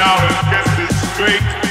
now let's get this straight.